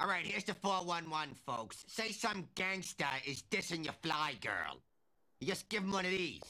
All right, here's the 411, folks. Say some gangster is dissing your fly girl. You just give him one of these.